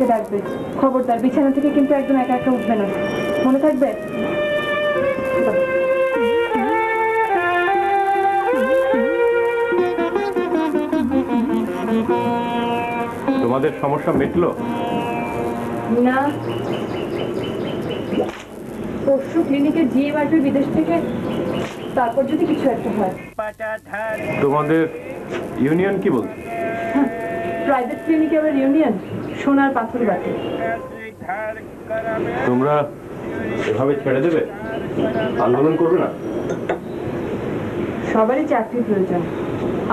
না ডাকবে। খবরদার বিছানা থেকে কিন্তু একদম একা একা উঠবে না। মনে থাকবে? তোমাদের সমস্যা মিটলো? না। পরশু ক্লিনিকে গিয়ে আসবে বিদেশ থেকে। তারপর যদি কিছু একটা হয়। তোমাদের ইউনিয়ন কি বলছে? প্রাইভেট ক্লিনিকে আবার ইউনিয়ন। সোনার পাথর বাটে তোমরা এভাবে ছেড়ে দেবে? আন্দোলন করবে না? সবারই চাকরি প্রয়োজন।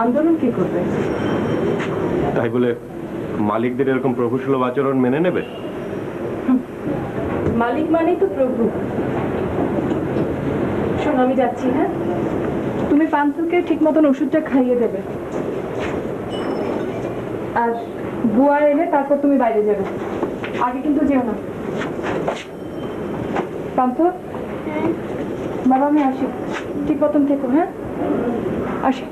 আন্দোলন কি করবে? তাই বলে মালিকদের এরকম প্রভুসুলভ আচরণ মেনে নেবে? মালিক মানেই তো প্রভু। শোন আমি যাচ্ছি হ্যাঁ? তুমি পান্তুকে ঠিক মতন ওষুধটা খাইয়ে দেবে। আর বুয়া এলে তারপর তুমি বাইরে যাবে। আগে কিন্তু যেও না। পান্থ বাবা আমি আসি। ঠিক মতন থেকো হ্যাঁ? আসি।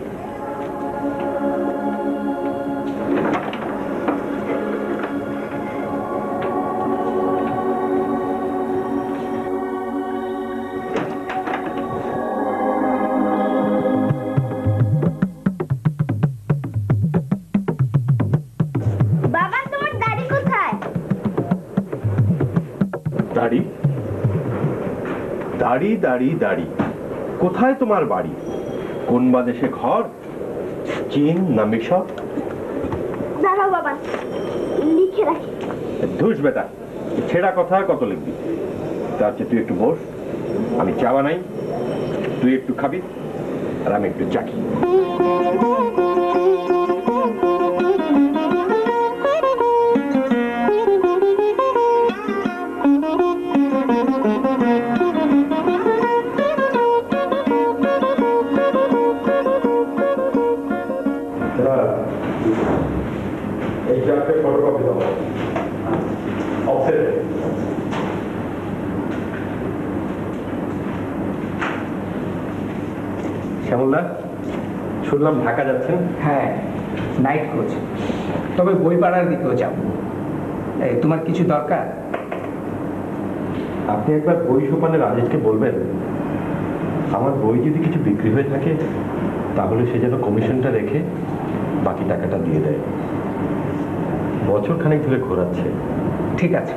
দাড়ি দাড়ি দাড়ি। কোথায় তোমার বাড়ি? কোন বা দেশে ঘর? চীন না মিশর? দাঁড়াও বাবা লিখে রাখি। ধুস বেটা ছেঁড়া কথা কত লিখবি? তার চেয়ে তুই একটু বস আমি চা বানাই তুই একটু খাবি আর আমি একটু চাকি শুনলাম ঢাকা যাচ্ছেন? হ্যাঁ নাইট কোচ তবে বইপাড়ার দিকেও যাব। তোমার কিছু দরকার? আপনি একবার বই সোপানের রাজেশকে বলবেন আমার বই যদি কিছু বিক্রি হয়ে থাকে তাহলে সে যেন কমিশনটা রেখে বাকি টাকাটা দিয়ে দেয়। বছর খানেক ধরে ঘোরাচ্ছে। ঠিক আছে।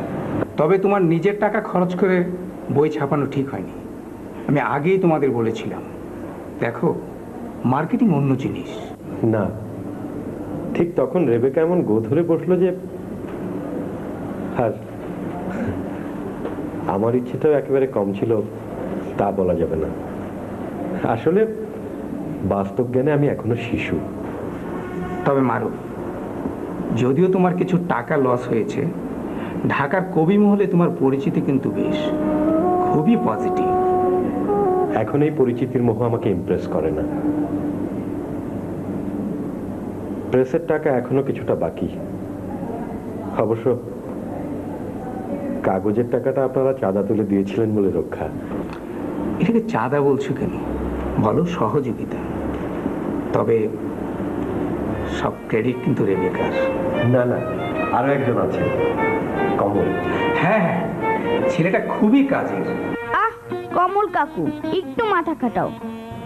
তবে তোমার নিজের টাকা খরচ করে বই ছাপানো ঠিক হয়নি। আমি আগেই তোমাদের বলেছিলাম। দেখো মার্কেটিং অন্য জিনিস। না। ঠিক তখন রেবেকা এমন গো ধরে বসল যে আর আমার ইচ্ছেটাও একেবারে কম ছিল তা বলা যাবে না। আসলে বাস্তব জ্ঞানে আমি এখনও শিশু। তবে মারু যদিও তোমার কিছু টাকা লস হয়েছে ঢাকার কবি মহলে তোমার পরিচিতি কিন্তু বেশ। খুবই পজিটিভ এখন এই পরিচিতির মোহ আমাকে ইমপ্রেস করে না। প্রেসের টাকা এখনও কিছুটা বাকি। অবশ্য কাগজের টাকাটা আপনারা চাঁদা তুলে দিয়েছিলেন বলে রক্ষা। এটাকে চাঁদা বলছো কেন? বলো সহযোগিতা। তবে সব ক্রেডিট কিন্তু রেবেকার। না না আরও একজন আছে কমল। হ্যাঁ হ্যাঁ ছেলেটা খুবই কাজের। কমল কাকু একটু মাথা খাটাও।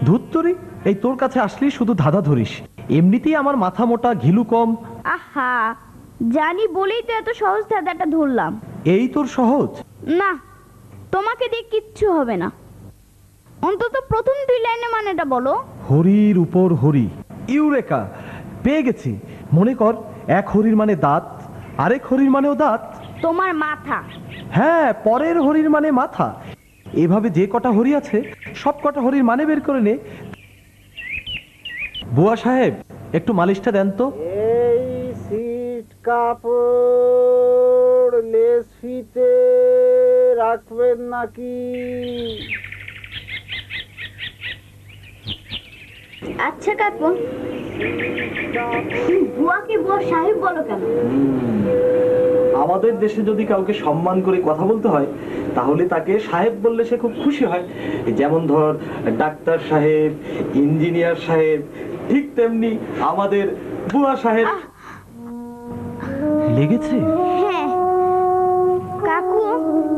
ধুত্তরি এই তোর কাছে আসলেই শুধু ধাঁধা ধরিস। এমনিতেই আমার মাথা মোটা ঘিলু কম। আহা জানি বলেই তো এত সহজ ধাঁধাটা ধরলাম। এই তোর সহজ? না তোমাকে দিয়ে কিচ্ছু হবে না। অন্তত প্রথম দুই লাইনে মানেটা বলো। হরির উপর হরি। ইউরেকা পেয়ে গেছি। মনে কর এক হরির মানে দাঁত আরেক হরির মানেও দাঁত। তোমার মাথা। হ্যাঁ পরের হরির মানে মাথা। এভাবে যে কটা হরি আছে, সব কটা হরির মানে বের করে নে। বুয়া সাহেব, একটু মালিশটা দেন তো। এই সিট কাপড় ফিতে রাখবেন নাকি? আচ্ছা কাকু। বুয়াকে বুয়া সাহেব বলো কেন? আমাদের দেশে যদি কাউকে সম্মান করে কথা বলতে হয় তাহলে তাকে সাহেব বললে সে খুব খুশি হয়। যেমন ধর ডাক্তার সাহেব ইঞ্জিনিয়ার সাহেব ঠিক তেমনি আমাদের বুয়া সাহেব। লেগেছে? হ্যাঁ। কাকু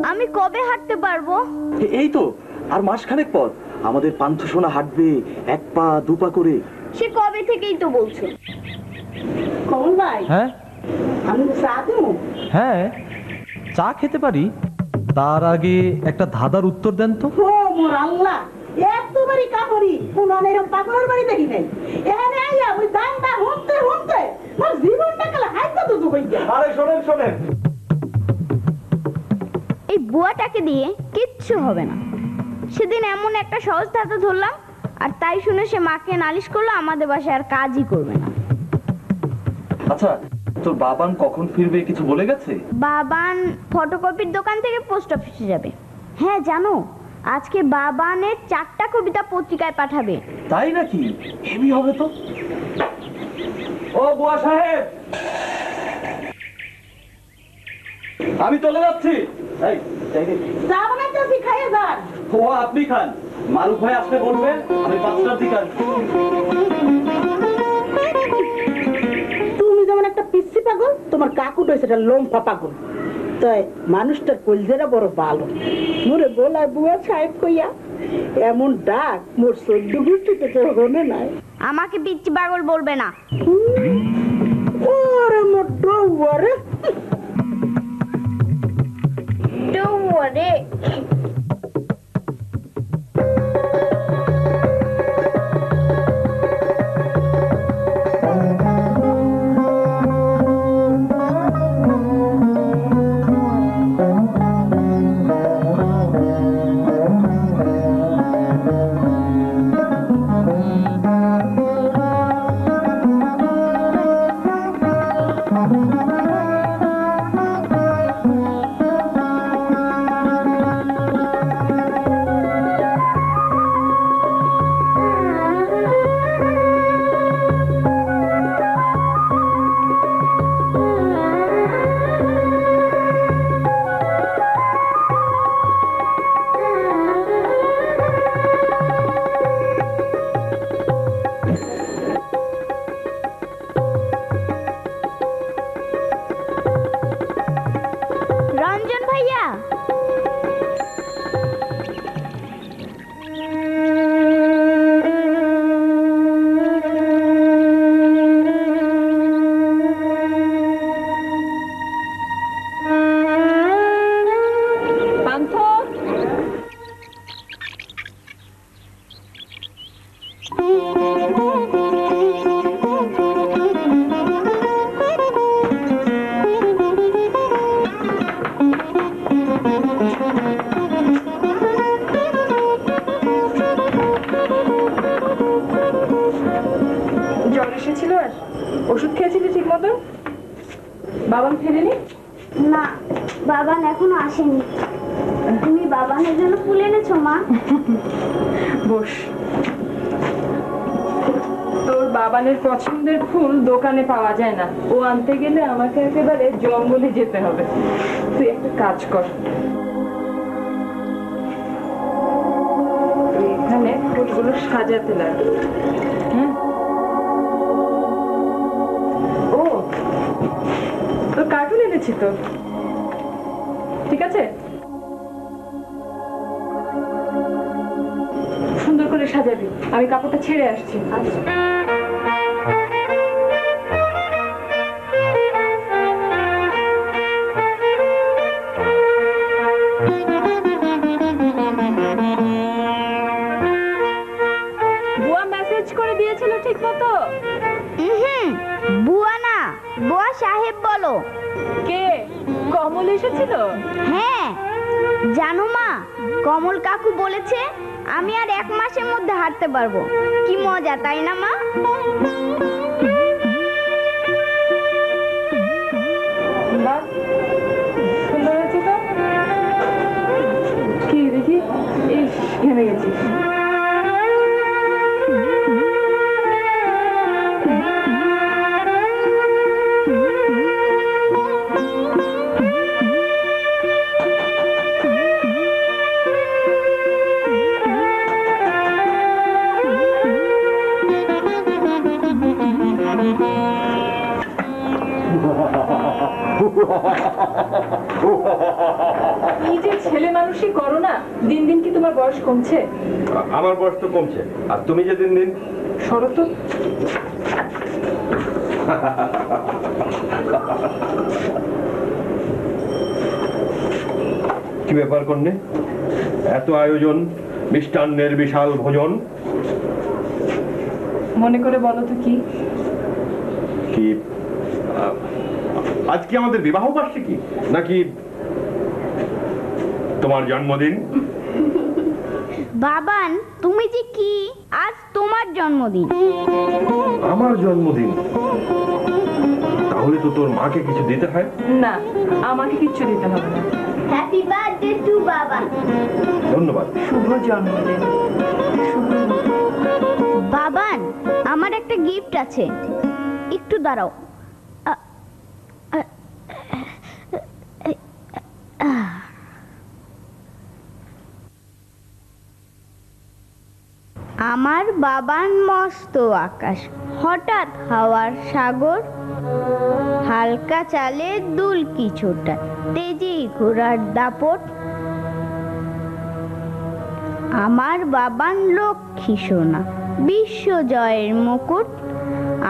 আমি কবে হাঁটতে পারব? এই তো আর মাসখানেক পর। আমাদের পান্থ সোনা হাঁটবে এক পা দু পা করে। সে কবে থেকেই তো বলছো? কমল ভাই হ্যাঁ? আমি চা দেবো? হ্যাঁ চা খেতে পারি। তার আগে একটা ধাঁধার উত্তর দেন তো। ও মোর আল্লাহ এতবারই কাপড়ি উনান এরকম পাগলের বাড়ি দেখি নাই। এখানে আইয়া ওই দানটা হুনতে হুনতে মোর জীবনটা কালে হাইতে তো দুবই আরে শোনেন শোনেন। এই বুয়াটাকে দিয়ে কিচ্ছু হবে না। সেদিন এমন একটা সহজ ধাঁধা ধরলাম আর তাই শুনে সে মাকে নালিশ করল আমাদের বাসায় আর কাজই করবে না। আচ্ছা তোর বাবান কখন ফিরবে কিছু বলে গেছে? বাবান ফটোকপির দোকান থেকে পোস্ট অফিসে যাবে। হ্যাঁ জানো আজকে বাবানের চারটা কবিতা পত্রিকায় পাঠাবে। তাই নাকি? হেভি হবে তো। ও বুয়া সাহেব! আমি চলে যাচ্ছি। এই, এই রে। চা বানাইতেছি খাইয়ে যান ও আপনি খান। মারুফ ভাই আসলে বলবেন আমি পাঁচটার দিকে আসব। তুমি যেমন একটা পিচ্ছি পাগল তোমার কাকু রয়েছে একটা পাগল। তাই মানুষটার কলজেরা বড় ভালো। মোরে গোলায় বুয়া সাহেব কইয়া এমন ডাক মোর সদ্য গোষ্ঠীতে কেউ হনে নাই। আমাকে পিচ্ছি পাগল বলবে না। ওরে মোর ডৌয়ারে। ওরে দোকানে পাওয়া যায় না। ও আনতে গেলে আমাকে একেবারে জঙ্গলে যেতে হবে। তুই একটা কাজ কর। এখানে ফুলগুলো সাজাতে লাগে হ্যাঁ? সুন্দর করে সাজাবি। আমি কাপড়টা ছেড়ে আসছি। বুয়া ঠিক মতো হুম বুয়া না বুয়া সাহেব বলো। কে? কমল এসেছিল? হ্যাঁ জানো মা কমল কাকু বলেছে আমি আর এক মাসের মধ্যে হাঁটতে পারব। কি মজা তাই না মা? কি দেখি ঘেমে গেছি। এই যে ছেলে মানুষই করো না দিন দিন কি তোমার বয়স কমছে? আমার বয়স তো কমছে আর তুমি যে দিন দিন? সরো কি ব্যাপার করনে এত আয়োজন মিষ্টান্নের বিশাল ভোজন? মনে করে বলো তো কি? কি আজকে আমাদের বিবাহ বার্ষিকী? নাকি তোমার জন্মদিন? বাবান তুমি যে কি? আজ তোমার জন্মদিন। আমার জন্মদিন? তাহলে তো তোর মাকে কিছু দিতে হয়? না আমাকে কিচ্ছু দিতে হবে না। হ্যাপি বার্থডে টু বাবা। ধন্যবাদ। শুভ জন্মদিন। বাবান আমার একটা গিফট আছে। একটু দাঁড়াও। আমার বাবান মস্ত আকাশ। হঠাৎ হাওয়ার সাগর, হালকা চালে দুল কিছুটা, তেজি ঘোড়ার দাপট। আমার বাবান লক্ষ্মী সোনা, বিশ্ব জয়ের মুকুট।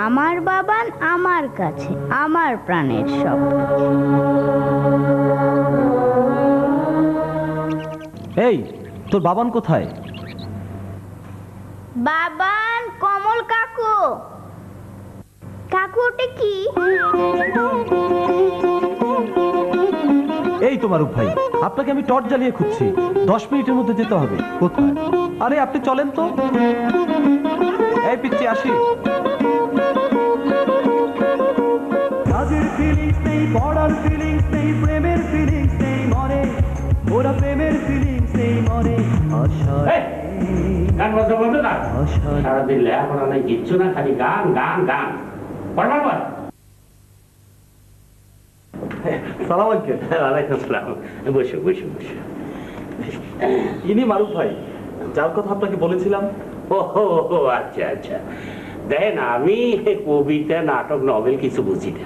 আমার বাবান আমার কাছে, আমার প্রাণের সব। এই, তোর বাবান কোথায়? বাবান কমল কাকু। কাকু ওটা কি? এই তোমার ভাই আপনাকে আমি টর্চ জ্বালিয়ে খুঁজছি। দশ মিনিটের মধ্যে যেতে হবে। কোথায়? আরে আপনি চলেন তো। এই পিচ্ছি আসি। কাজের ফিলিংস নেই পড়ার ফিলিংস নেই প্রেমের ফিলিংস নেই মরে। ওরা প্রেমের ফিলিংস নেই মরে। আশা গান বন্ধ বন্ধ না? সারাদিন লেখাপড়া নাই কিচ্ছু না খালি গান গান গান। পড়বার পর সালাম আঙ্কেল ওয়ালাইকুম আসসালাম। বসো বসো বসো। ইনি মারুফ ভাই যার কথা আপনাকে বলেছিলাম। ও আচ্ছা আচ্ছা। দেখেন আমি কবিতা নাটক নভেল কিছু বুঝি না।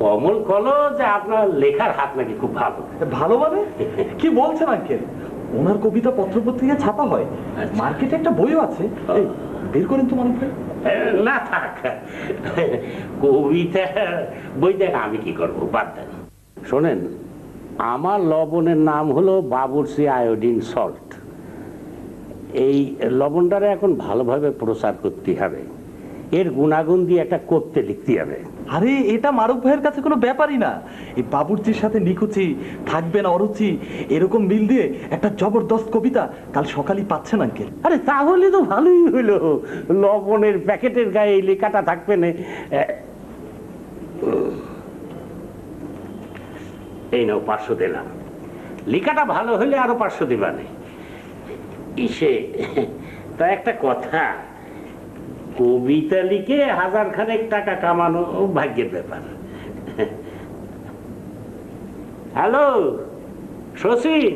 কমল কলো যে আপনার লেখার হাত নাকি খুব ভালো। ভালো মানে? কি বলছেন আঙ্কেল? ওনার কবিতা পত্রপত্রিকা ছাপা হয়। আচ্ছা। মার্কেটে একটা বইও আছে। বের করেন তো ভাই। না থাক। কবিতা বই দেখ আমি কি করব বাদ দেন শোনেন আমার লবণের নাম হলো বাবুরসি আয়োডিন সল্ট। এই লবণটারে এখন ভালোভাবে প্রচার করতে হবে। এর গুণাগুণ দিয়ে একটা করতে লিখতে হবে। আরে এটা মারুফ ভাইয়ের কাছে কোনো ব্যাপারই না। এই বাবুর্চির সাথে নিকুচি থাকবে না অরুচি এরকম মিল দিয়ে একটা জবরদস্ত কবিতা কাল সকালই পাচ্ছেন আঙ্কেল। আরে তাহলে তো ভালোই হইল লবণের প্যাকেটের গায়ে এই লেখাটা থাকবে না। এই নাও পাঁচশো দিলাম। লেখাটা ভালো হলে আরও পাঁচশো দিবানে ইসে তা একটা কথা। কবিতা লিখে হাজার খানেক টাকা কামানো ভাগ্যের ব্যাপার। হ্যালো শশীন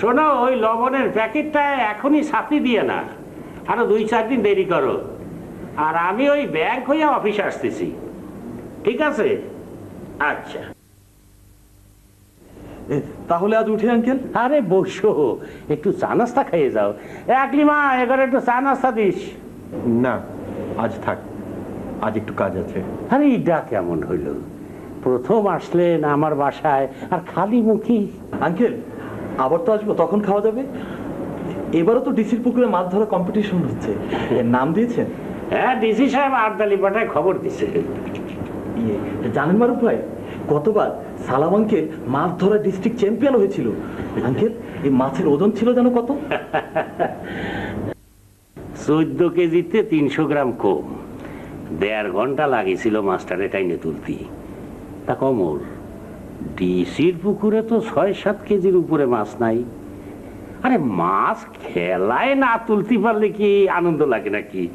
শোনো ওই লবণের প্যাকেটটা এখনই সাথে দিয়ে না আরও দুই চার দিন দেরি করো। আর আমি ওই ব্যাংক হয়ে অফিসে আসতেছি ঠিক আছে? আচ্ছা। তাহলে আজ উঠে আঙ্কেল? আরে বসো একটু চা নাস্তা খেয়ে যাও। একলিমা এবারে একটু চা নাস্তা দিস। না আজ থাক আজ একটু কাজ আছে। আরে এটা কেমন হইল? প্রথম আসলেন আমার বাসায় আর খালি মুখী। আঙ্কেল আবার তো আসব তখন খাওয়া যাবে? এবারও তো ডিসির পুকুরে মাছ ধরা কম্পিটিশন হচ্ছে। নাম দিয়েছেন? হ্যাঁ ডিসি সাহেব আবদালি পাঠায় খবর দিছে। ইয়ে জানেন মারুফ ভাই? গতবার সালাম আঙ্কেল মাছ ধরা ডিস্ট্রিক্ট চ্যাম্পিয়ন হয়েছিল। আঙ্কেল এই মাছের ওজন ছিল যেন কত? চোদ্দ কেজিতে তিনশো গ্রাম কম। দেড় ঘণ্টা লাগিয়েছিল মাস্টারে টাইনে তুলতি। তা কমর ডিসির পুকুরে তো ছয় সাত কেজির উপরে মাছ নাই। আরে মাছ খেলায় না তুলতে পারলে কি আনন্দ লাগে নাকি?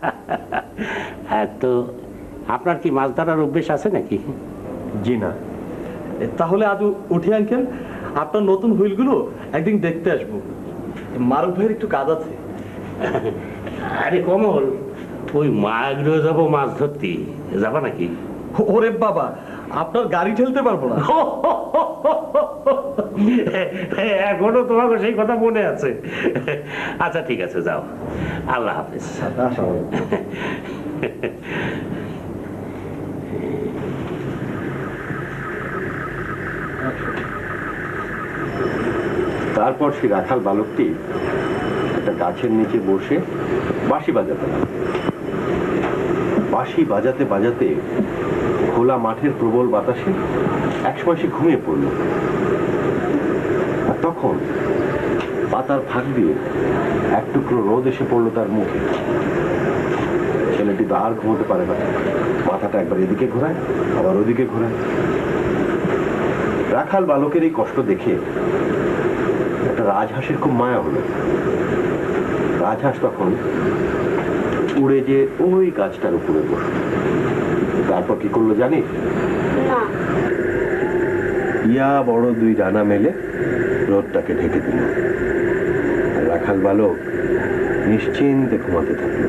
হ্যাঁ তো আপনার কি মাছ ধরার অভ্যেস আছে নাকি? জি না। তাহলে আজ উঠি আঙ্কেল, আপনার নতুন হুইলগুলো একদিন দেখতে আসব। মারুফ ভাইয়ের একটু কাজ আছে। আরে কমল ওই মাগরে যাব মাছ ধরতে। যাবা নাকি? ওরে বাবা আপনার গাড়ি ঠেলতে পারব না। এখনও তোমাকে সেই কথা মনে আছে। আচ্ছা ঠিক আছে যাও। আল্লাহ হাফেজ। তারপর সে রাখাল বালকটি একটা গাছের নিচে বসে বাঁশি বাজাতে। বাঁশি বাজাতে বাজাতে খোলা মাঠের প্রবল বাতাসে একসময় সে ঘুমিয়ে পড়ল। আর তখন পাতার ফাঁক দিয়ে এক টুকরো রোদ এসে পড়ল তার মুখে। ছেলেটি তো আর ঘুমোতে পারে না। মাথাটা একবার এদিকে ঘোরায়, আবার ওদিকে ঘোরায়। রাখাল বালকের এই কষ্ট দেখে একটা রাজহাঁসের খুব মায়া হলো। রাজহাঁস তখন উড়ে যে ওই গাছটার উপরে বসল। তারপর কি করল জানি ইয়া বড় দুই ডানা মেলে রোদটাকে ঢেকে দিল। রাখাল বালক নিশ্চিন্তে ঘুমাতে থাকল।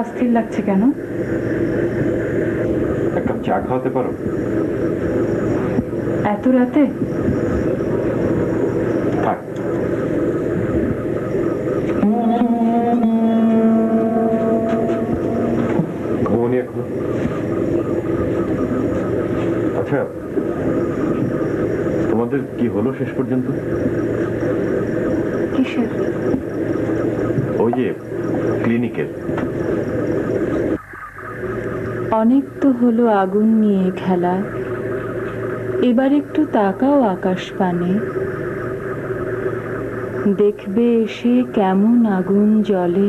অস্থির লাগছে কেন? এক কাপ চা খাওয়াতে পারো? এত রাতে? থাক। ঘুমনি এখন? আচ্ছা তোমাদের কি হলো শেষ পর্যন্ত? কিসের? ওই যে ক্লিনিকের অনেক তো হলো আগুন নিয়ে খেলা। এবার একটু তাকাও আকাশ পানে। দেখবে এসে কেমন আগুন জ্বলে।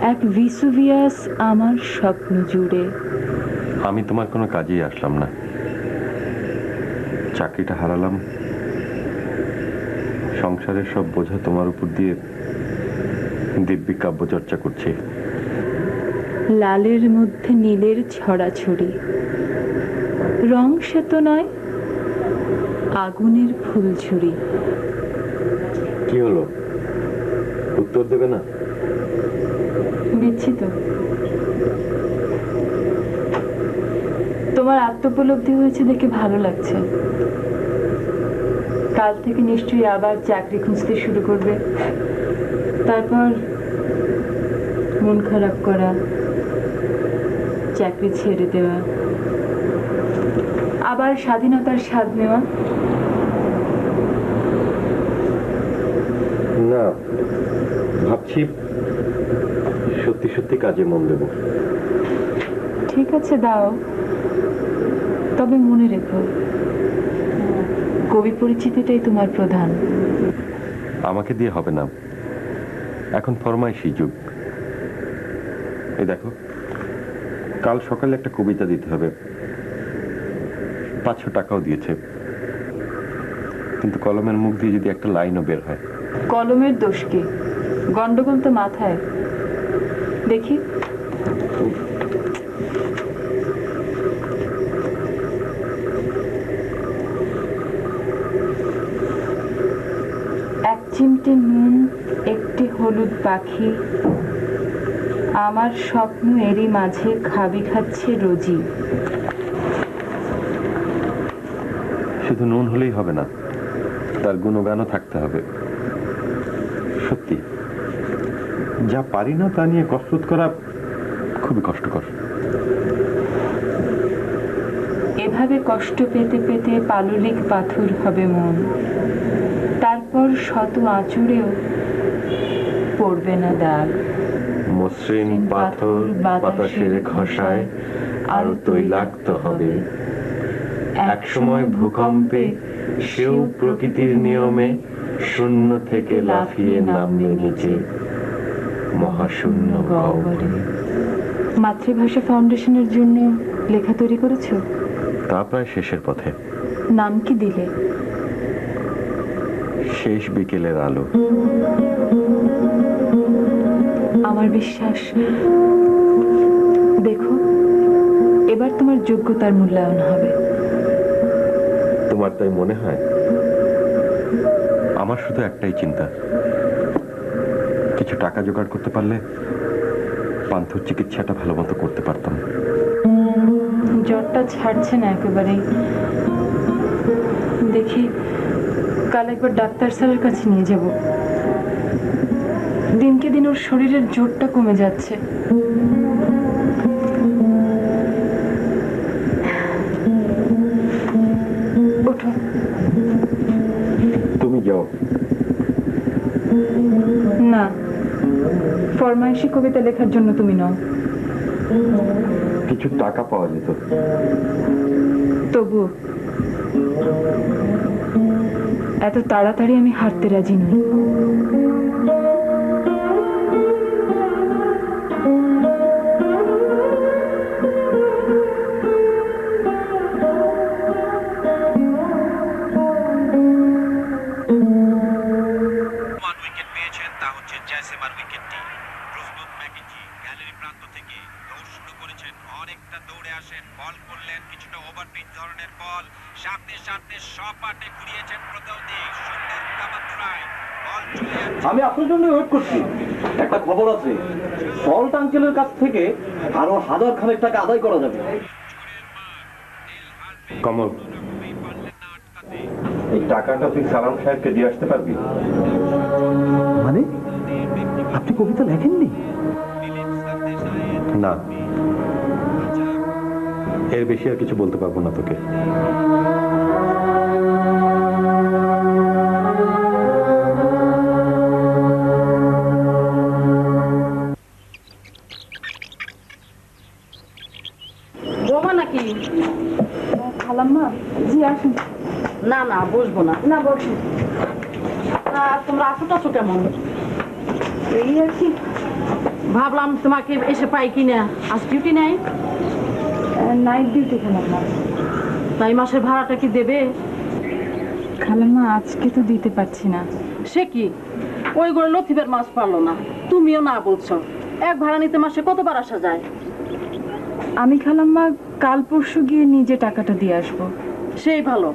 এক ভিসুভিয়াস আমার স্বপ্ন জুড়ে। আমি তোমার কোনো কাজেই আসলাম না। চাকরিটা হারালাম। সংসারের সব বোঝা তোমার উপর দিয়ে দিব্যি কাব্য চর্চা করছি। লালের মধ্যে নীলের ছড়াছড়ি। রং সে তো নয় আগুনের ফুলঝুরি। কি হলো? উত্তর দেবে না? দিচ্ছি তো। তোমার আত্মোপলব্ধি হয়েছে দেখে ভালো লাগছে। কাল থেকে নিশ্চয়ই আবার চাকরি খুঁজতে শুরু করবে। তারপর মন খারাপ করা চাকরি ছেড়ে দেওয়া আবার স্বাধীনতার স্বাদ নেওয়া। না ভাবছি সত্যি সত্যি কাজে মন দেব। ঠিক আছে দাও। তবে মনে রেখো কবি পরিচিতিটাই তোমার প্রধান। আমাকে দিয়ে হবে না। এখন ফরমাইশি যুগ। এই দেখো, কাল সকালে একটা কবিতা দিতে হবে। পাঁচশো টাকাও দিয়েছে। কিন্তু কলমের মুখ দিয়ে যদি একটা লাইনও বের হয়। কলমের দোষ কি? গন্ডগোল তো মাথায়। দেখি। এক চিমটে নুন, একটি হলুদ পাখি আমার স্বপ্ন এরই মাঝে খাবি খাচ্ছে রোজি। শুধু নুন হলেই হবে না তার গুণগানও থাকতে হবে। সত্যি যা পারি না তা নিয়ে কসরত করা খুবই কষ্টকর। এভাবে কষ্ট পেতে পেতে পাললিক পাথর হবে মন। তারপর শত আঁচড়েও পড়বে না দাগ। মসৃণ পাথর বাতাসের খসায় আরও তৈলাক্ত হবে। এক সময় ভূকম্পে সেও প্রকৃতির নিয়মে শূন্য থেকে লাফিয়ে নামবে নিচে। মহাশূন্য গহ্বরে। মাতৃভাষা ফাউন্ডেশনের জন্য লেখা তৈরি করেছ? তা প্রায় শেষের পথে। নাম কি দিলে? শেষ বিকেলের আলো। আমার বিশ্বাস। দেখো এবার তোমার যোগ্যতার মূল্যায়ন হবে। তোমার তাই মনে হয়? আমার শুধু একটাই চিন্তা। কিছু টাকা জোগাড় করতে পারলে পান্থর চিকিৎসাটা ভালো মতো করতে পারতাম। জ্বরটা ছাড়ছে না একেবারেই। দেখি কাল একবার ডাক্তার স্যারের কাছে নিয়ে যাব। দিনকে দিন ওর শরীরের জোরটা কমে যাচ্ছে। ওঠো। তুমি যাও। না ফরমাইশি কবিতা লেখার জন্য তুমি নও। কিছু টাকা পাওয়া যেত। তবু এত তাড়াতাড়ি আমি হারতে রাজি নই। আঙ্কেলের কাছ থেকে আরও হাজার খানেক টাকা আদায় করা যাবে। কমল এই টাকাটা তুই সালাম সাহেবকে দিয়ে আসতে পারবি? মানে? আপনি কবিতা লেখেননি? না। এর বেশি আর কিছু বলতে পারব না তোকে। বসবো না। না তোমরা আসো টাছো কেমন? এই আর কি। ভাবলাম তোমাকে এসে পাই কিনা। আজ ডিউটি নেই? নাইট ডিউটি তাই মাসের ভাড়াটা কি দেবে? খালাম্মা আজকে তো দিতে পারছি না। সে কি? ওই করে মাছ পারল না। তুমিও না বলছো। এক ভাড়া নিতে মাসে কতবার আসা যায়? আমি খালাম্মা কাল পরশু গিয়ে নিজে টাকাটা দিয়ে আসব। সেই ভালো।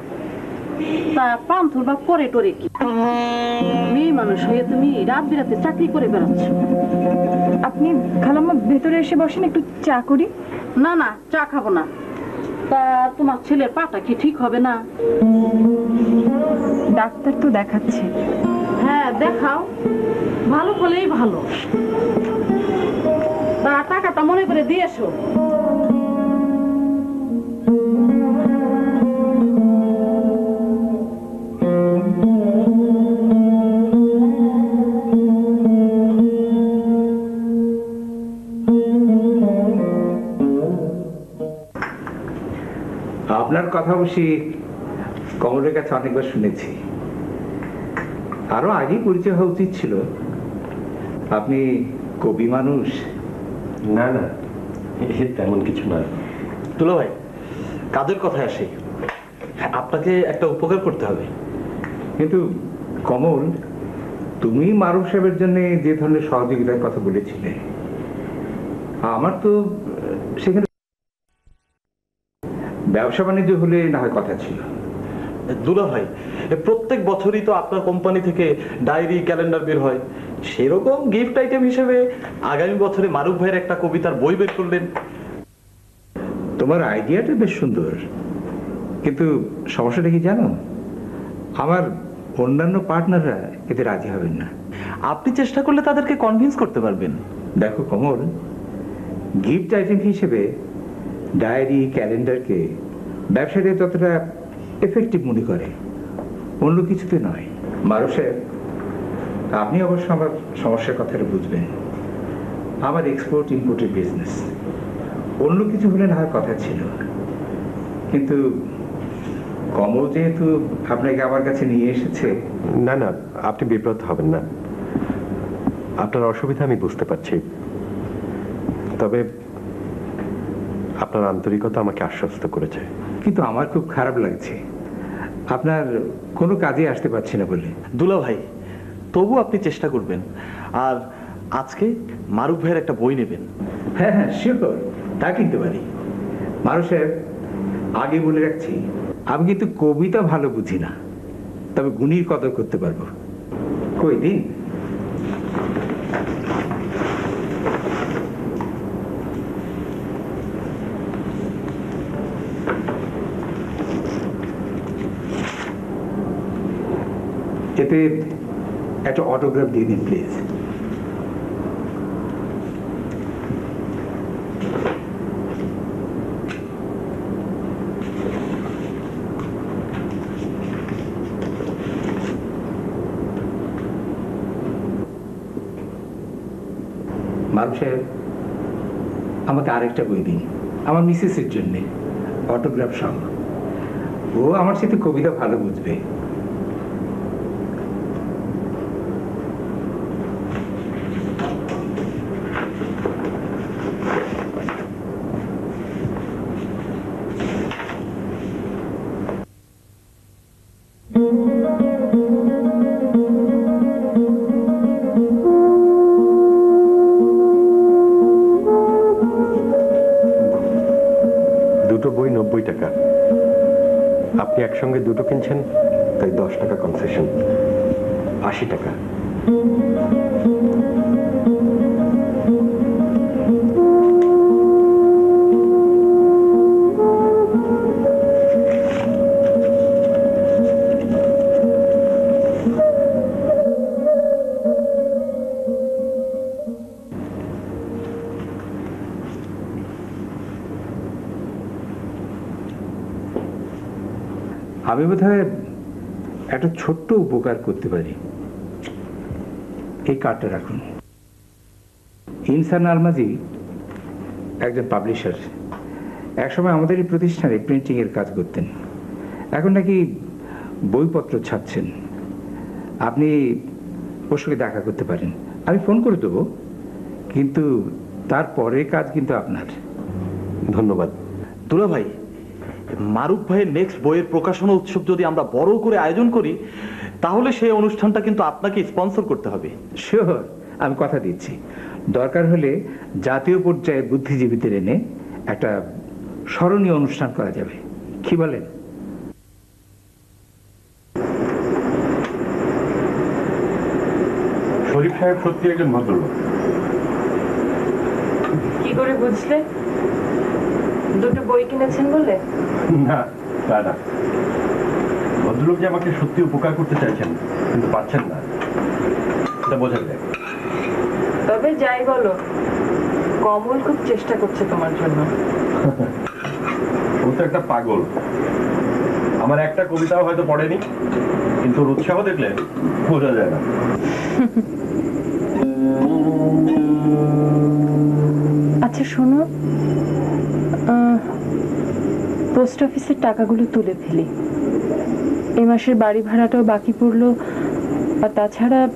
তা পান্থর বা করে টরে কি? মেয়ে মানুষ হয়ে তুমি রাত বিরাতে চাকরি করে বেড়াচ্ছ। আপনি খালাম্মা ভেতরে এসে বসেন একটু চা করি। না না চা খাব না। তা তোমার ছেলের পাটা কি ঠিক হবে না? ডাক্তার তো দেখাচ্ছি। হ্যাঁ দেখাও। ভালো হলেই ভালো। তা টাকাটা মনে করে দিয়ে কথা অবশ্যই কমলের কাছে অনেকবার শুনেছি। আরও আগেই পরিচয় হওয়া উচিত ছিল। আপনি কবি মানুষ? না না তেমন কিছু নয়। দুলা ভাই কাজের কথায় আসি? আপনাকে একটা উপকার করতে হবে। কিন্তু কমল তুমি মারুফ সাহেবের জন্য যে ধরনের সহযোগিতার কথা বলেছিলে আমার তো সেখানে ব্যবসা বাণিজ্য হলে না হয় কথা ছিল। দুলা ভাই প্রত্যেক বছরই তো আপনার কোম্পানি থেকে ডায়েরি ক্যালেন্ডার বের হয়। সেরকম গিফট আইটেম হিসেবে আগামী বছরে মারুফ ভাইয়ের একটা কবিতার বই বের করলেন। তোমার আইডিয়াটা বেশ সুন্দর। কিন্তু সমস্যাটা কি জানো? আমার অন্যান্য পার্টনাররা এতে রাজি হবেন না। আপনি চেষ্টা করলে তাদেরকে কনভিন্স করতে পারবেন। দেখো কমল গিফট আইটেম হিসেবে ডায়েরি, ক্যালেন্ডারকে ব্যবসায়ীরা যতটা এফেক্টিভ মনে করে, অন্য কিছুতে নয়। সাহেব, আপনি অবশ্য আমার সমস্যার কথাটা বুঝবেন। আমার এক্সপোর্ট ইম্পোর্টের বিজনেস অন্য কিছু হলে না কথা ছিল। কিন্তু কমল যেহেতু আপনাকে আমার কাছে নিয়ে এসেছে। না না, আপনি বিব্রত হবেন না। আপনার অসুবিধা আমি বুঝতে পারছি। তবে আপনার আন্তরিকতা আমাকে আশ্বস্ত করেছে। কিন্তু আমার খুব খারাপ লাগছে। আপনার কোনো কাজে আসতে পারছি না বলে দুলা ভাই তবু আপনি চেষ্টা করবেন। আর আজকে মারুফ ভাইয়ের একটা বই নেবেন। হ্যাঁ হ্যাঁ শিওর তা কিনতে পারি। মানুষ সাহেব আগে বলে রাখছি আমি কিন্তু কবিতা ভালো বুঝি না। তবে গুণীর কদর করতে পারব। কই দিন? এতে একটা অটোগ্রাফ দিয়ে দিন প্লিজ আমাকে আরেকটা বই দিন। আমার মিসেসের জন্যে অটোগ্রাফ সহ। ও আমার সাথে কবিতা ভালো বুঝবে। একসঙ্গে দুটো কিনছেন তাই দশ টাকা কনসেশন আশি টাকা। ছোট্ট উপকার করতে পারি। এই কার্ডটা রাখুন। ইনসান আলমাজি একজন পাবলিশার। একসময় আমাদের এই প্রতিষ্ঠানে প্রিন্টিংয়ের কাজ করতেন। এখন নাকি বইপত্র ছাপছেন। আপনি ওর সঙ্গে দেখা করতে পারেন। আমি ফোন করে দেবো, কিন্তু তারপরে কাজ কিন্তু আপনার। ধন্যবাদ। দুলা ভাই মারুফ ভাইয়ের নেক্সট বইয়ের প্রকাশনা উৎসব যদি আমরা বড় করে আয়োজন করি তাহলে সেই অনুষ্ঠানটা কিন্তু আপনাকে স্পন্সর করতে হবে। শিওর আমি কথা দিচ্ছি। দরকার হলে জাতীয় পর্যায়ে বুদ্ধিজীবীদের এনে একটা স্মরণীয় অনুষ্ঠান করা যাবে। কি বলেন? শরীফ সাহেব সত্যি একজন ভদ্রলোক। কি করে বুঝলে? দুটো বই কিনেছেন বলে? না তা না। ভদ্রলোক যে আমাকে সত্যি উপকার করতে চাইছেন কিন্তু পাচ্ছেন না। এটা বোঝা যায়। তবে যাই বলো কমল খুব চেষ্টা করছে তোমার জন্য। ও তো একটা পাগল। আমার একটা কবিতাও হয়তো পড়েনি কিন্তু ওর উৎসাহ দেখলে বোঝা যায় না। আচ্ছা শোনো। পোস্ট অফিসের টাকাগুলো তুলে ফেলি। এ মাসের বাড়ি ভাড়াটাও বাকি পড়ল আর তাছাড়া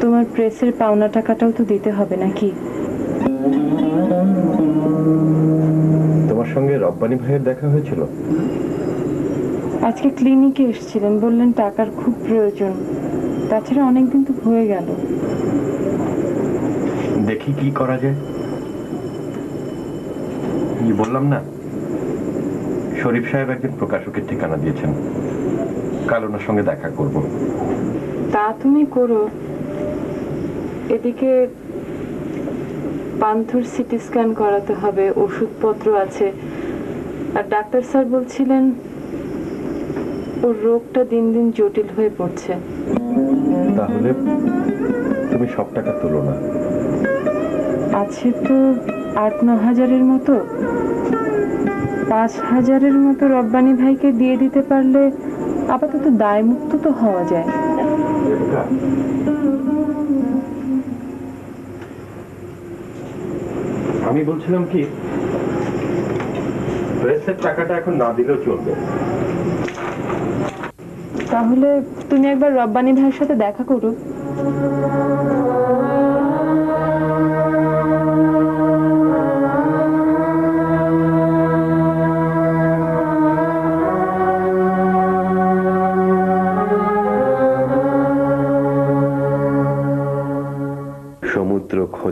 তোমার প্রেসের পাওনা টাকাটাও তো দিতে হবে নাকি? তোমার সঙ্গে রব্বানি ভাইয়ের দেখা হয়েছিল? আজকে ক্লিনিকে এসেছিলেন বললেন টাকার খুব প্রয়োজন। তাছাড়া অনেকদিন তো হয়ে গেল। দেখি কি করা যায়। কি বললাম না? শরীফ সাহেব একজন প্রকাশকের ঠিকানা দিয়েছেন। কাল ওনার সঙ্গে দেখা করব। তা তুমি করো। এদিকে পান্থর সিটি স্ক্যান করাতে হবে ওষুধপত্র আছে। আর ডাক্তার স্যার বলছিলেন ওর রোগটা দিন দিন জটিল হয়ে পড়ছে। তাহলে তুমি সব টাকা তুলো না। আছে তো আট ন হাজারের মতো? পাঁচ হাজারের মতো রব্বানি ভাইকে দিয়ে দিতে পারলে আপাতত দায়মুক্ত তো হওয়া যায়। আমি বলছিলাম কি টাকাটা এখন না দিলেও চলবে। তাহলে তুমি একবার রব্বানি ভাইয়ের সাথে দেখা করো।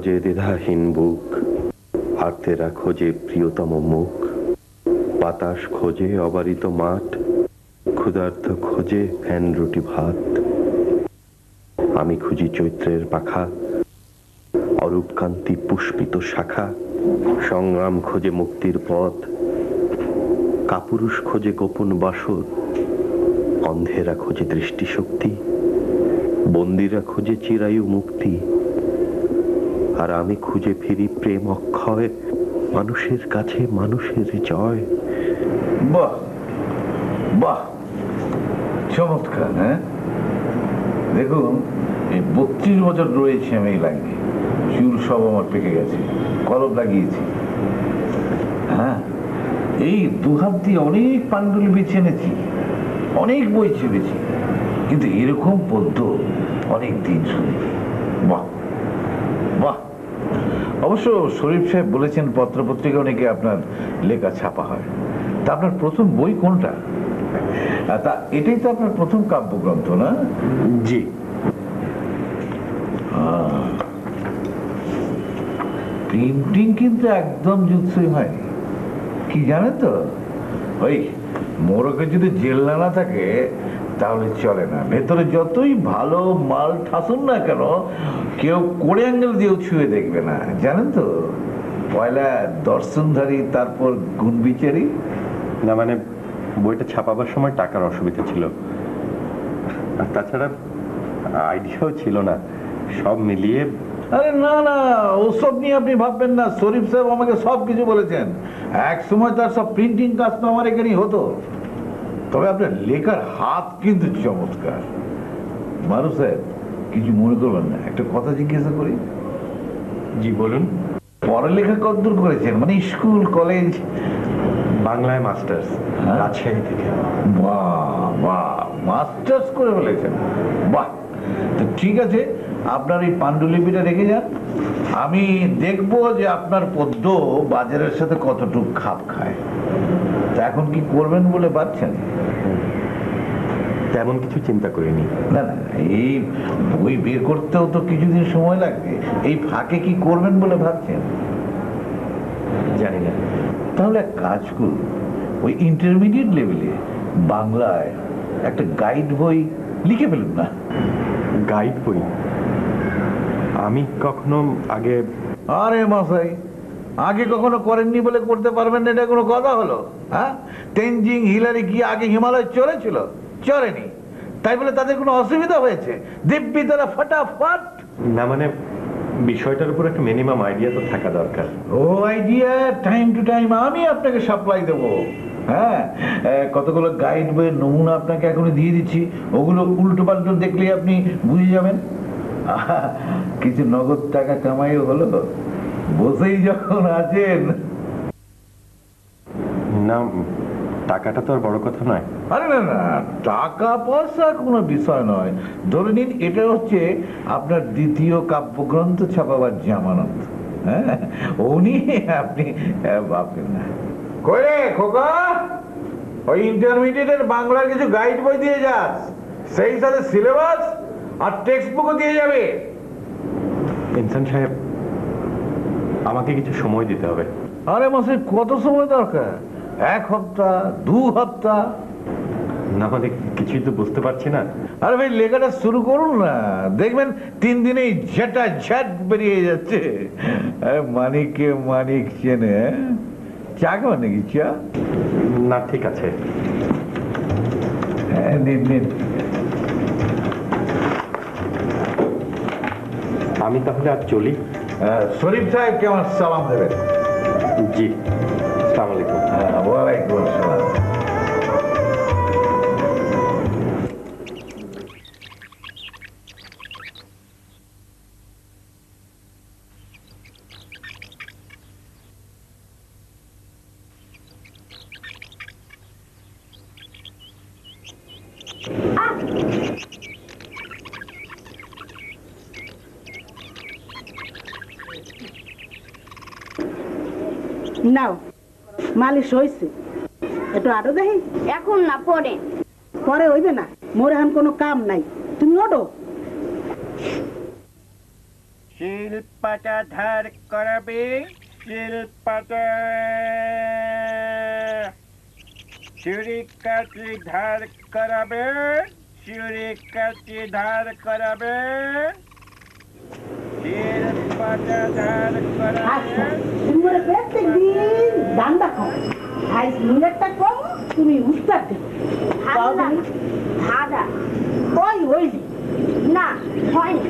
খোঁজে দ্বিধাহীন বুক, আর্তেরা খোঁজে প্রিয়তম মুখ, বাতাস খোঁজে অবারিত মাঠ, ক্ষুধার্ত খোঁজে ফ্যান রুটি ভাত। আমি খুঁজি চৈত্রের পাখা, অরূপ কান্তি পুষ্পিত শাখা, সংগ্রাম খোঁজে মুক্তির পথ, কাপুরুষ খোঁজে গোপন বাসর, অন্ধেরা খোঁজে দৃষ্টিশক্তি, বন্দিরা খোঁজে চিরায়ু মুক্তি। আর আমি খুঁজে ফিরি প্রেম অক্ষয়, মানুষের কাছে মানুষের জয়। বাহ বাহ, চমৎকার হ্যাঁ? দেখুন, এই বত্রিশ বছর রয়েছে আমি এই লাইনে। চুল সব আমার পেকে গেছে কলম লাগিয়েছি। হ্যাঁ? এই দুহাত দিয়ে অনেক পাণ্ডুলিপি এনেছি, অনেক বই ছেড়েছি কিন্তু এরকম পদ্য অনেক দিন শুনি বাহ বাহ অবশ্য শরীফ সাহেব বলেছেন পত্রপত্রিকা অনেকে আপনার লেখা ছাপা হয়। তা আপনার প্রথম বই কোনটা? তা এটাই তো আপনার প্রথম কাব্যগ্রন্থ না? জি। প্রিন্টিং কিন্তু একদম জুৎসই হয়নি। কি জানেন তো? ওই মোরকে যদি জেল না থাকে তাহলে চলে না। ভেতরে যতই ভালো মাল ঠাসুন না কেন কেউ কোড়ে অ্যাঙ্গেল দিয়েও ছুঁয়ে দেখবে না। জানেন তো? পয়লা দর্শনধারী তারপর গুণ বিচারী না মানে বইটা ছাপাবার সময় টাকার অসুবিধা ছিল। আর তাছাড়া আইডিয়াও ছিল না। সব মিলিয়ে আরে না না ওসব নিয়ে আপনি ভাববেন না। শরীফ সাহেব আমাকে সব কিছু বলেছেন। এক সময় তার সব প্রিন্টিং কাজ তো আমার এখানেই হতো। তবে আপনার লেখার হাত কিন্তু চমৎকার। মারু সাহেব কিছু মনে করবেন না একটা কথা জিজ্ঞাসা করি? জি বলুন। পড়ালেখা কতদূর করেছেন? মানে স্কুল কলেজ? বাংলায় মাস্টার্স হ্যাঁ? রাজশাহী থেকে। বাহ বাহ মাস্টার্স করে ফেলেছেন। বাহ তো ঠিক আছে আপনার এই পাণ্ডুলিপিটা রেখে যান। আমি দেখব যে আপনার পদ্য বাজারের সাথে কতটুকু খাপ খায়। এখন কি করবেন বলে পাচ্ছেন তেমন কিছু চিন্তা করিনি। না না এই বই বের করতেও তো কিছুদিন সময় লাগবে। এই ফাঁকে কি করবেন বলে ভাবছেন? জানি না। তাহলে এক কাজ করুন ওই ইন্টারমিডিয়েট লেভেলে বাংলায় একটা গাইড বই লিখে ফেলুন না। গাইড বই? আমি কখনো আগে আরে মশাই আগে কখনো করেননি বলে করতে পারবেন না এটা কোনো কথা হলো হ্যাঁ? তেনজিং হিলারি কি আগে হিমালয় চড়েছিল? চড়েনি। তাই বলে তাদের কোনো অসুবিধা হয়েছে? দিব্যি তারা ফটাফট। না মানে বিষয়টার উপর একটা মিনিমাম আইডিয়া তো থাকা দরকার। ও আইডিয়া টাইম টু টাইম আমি আপনাকে সাপ্লাই দেবো হ্যাঁ? কতগুলো গাইড বইয়ের নমুনা আপনাকে এখনই দিয়ে দিচ্ছি ওগুলো উল্টো পাল্টো দেখলে আপনি বুঝে যাবেন। কিছু নগদ টাকা কামাইও হলো। বসেই যখন আছেন না টাকাটা তো আর বড় কথা নয়। আরে না না টাকা পয়সা কোনো বিষয় নয়। ধরে নিন এটা হচ্ছে আপনার দ্বিতীয় কাব্যগ্রন্থ ছাপাবার জামানত। হ্যাঁ নিয়ে আপনি আহ, ভাববেন না। কই খোকা? ওই ইন্টারমিডিয়েটের বাংলার কিছু গাইড বই দিয়ে যাস। সেই সাথে সিলেবাস আর টেক্সট বুকও দিয়ে যাবে। ইনসান সাহেব আমাকে কিছু সময় দিতে হবে। আরে মাসে কত সময় দরকার? এক সপ্তাহ দু সপ্তাহ না মানে কিছুই তো বুঝতে পারছি না। আরে ভাই লেখাটা শুরু করুন না। দেখবেন তিন দিনেই ঝেটা ঝাট বেরিয়ে যাচ্ছে। মানিককে মানিক চেনে হ্যাঁ? চা খাবেন নাকি? চা? না ঠিক আছে। হ্যাঁ নিন নিন। আমি তাহলে আর চলি। শরীফ সাহেবকে আমার সালাম দেবেন। জি সালামালাইকুম হ্যাঁ, ওয়ালাইকুম আসসালাম। মালিশ হয়েছে একটু আরও দেখি। এখন না পরে। পরে হইবে না। মোর এখন কোনো কাম নাই। তুমি ওঠো। শিল্পটা ধার করাবে শিল্পটা। চুরি কাটি ধার করাবে চুরি কাটি ধার করাবে। শিল্পটা ধার আচ্ছা। করাবে মোরে প্রত্যেক দিন। দান্দা খাও আজ নুনেরটা কম তুমি উস্তাদ দেবো। ধাঁধা। ওই না হয়নি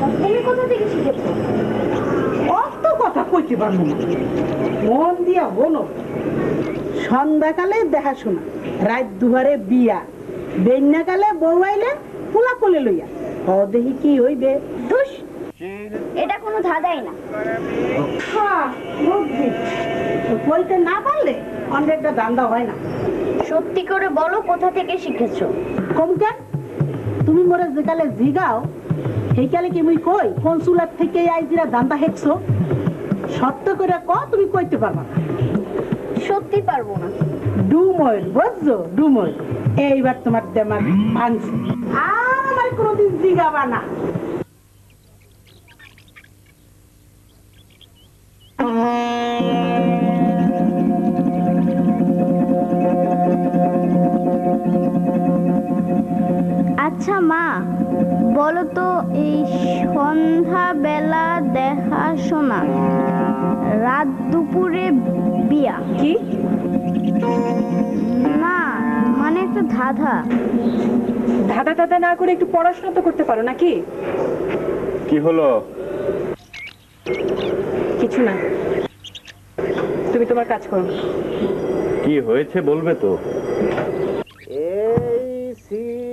তা তুমি কোথা থেকে শিখেছো? অত কথা কইতে পারব না। মন দিয়া হলো সন্ধ্যাকালে দেখাশোনা রাত দুহারে বিয়া। বেন্যাকালে বউ আইলে পোলা কোলে লইয়া। হ দেখি কি হইবে। এটা কোনো ধাঁধাই না। হ্যাঁ, বুদ্ধি। তো না পারলে অনেকটা দান্দা হয় না। সত্যি করে বলো কোথা থেকে শিখেছো? কম কেন তুমি মোরে যেকালে জিগাও সেইকালে কি মুই কই? কনসুলার থেকে আইজিরা দান্দা হেকছো? সত্য করে ক তুমি কইতে পারবা। সত্যি পারব না। ডুমইল বুঝছ? ডুমইল। এইবার তোমার দেমাগ ভাঙছে। আর আমার কোনোদিন জিগাবা না। আচ্ছা মা বলো তো এই সন্ধ্যা বেলা দেখাশোনা রাত দুপুরে বিয়া। কি? না মানে একটা ধাঁধা। ধাঁধা টাদা না করে একটু পড়াশোনা তো করতে পারো নাকি? কি হলো? কিছু না। তুমি তোমার কাজ করো। কি হয়েছে বলবে তো?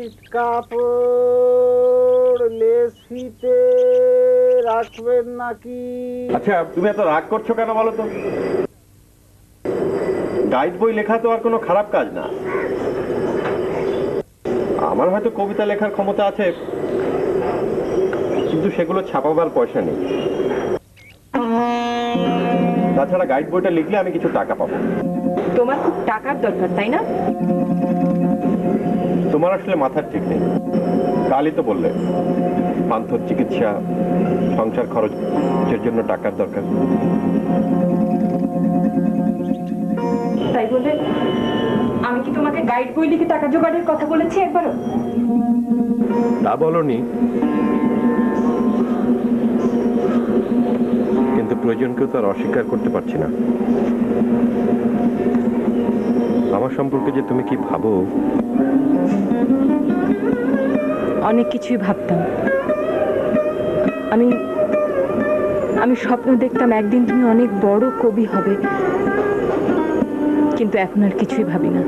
সিট কাপড় লেসিতে রাখবেন নাকি? আচ্ছা তুমি এত রাগ করছ কেন বলো তো? গাইড বই লেখা তো আর কোনো খারাপ কাজ না। আমার হয়তো কবিতা লেখার ক্ষমতা আছে, কিন্তু সেগুলো ছাপাবার পয়সা নেই। তাছাড়া গাইড বইটা লিখলে আমি কিছু টাকা পাবো। তোমার খুব টাকার দরকার তাই না? তোমার আসলে মাথার ঠিক নেই। কালই তো বললে পান্থর চিকিৎসা সংসার খরচের জন্য টাকার দরকার। তাই বলে আমি কি তোমাকে গাইড বই লিখে টাকা জোগাড়ের কথা বলেছি একবারও? তা বলনি। কিন্তু প্রয়োজনকেও তো আর অস্বীকার করতে পারছি না। আমার সম্পর্কে যে তুমি কি ভাবো? অনেক কিছুই ভাবতাম। আমি আমি স্বপ্ন দেখতাম একদিন তুমি অনেক বড় কবি হবে। কিন্তু এখন আর কিছুই ভাবি না।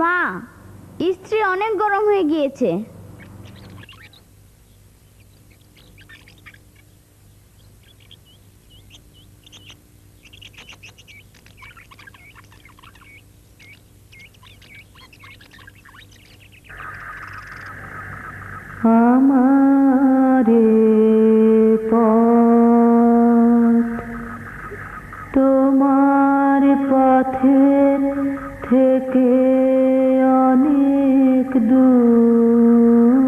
মা ইস্ত্রি অনেক গরম হয়ে গিয়েছে। অনেক দূরে।